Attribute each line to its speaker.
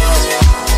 Speaker 1: music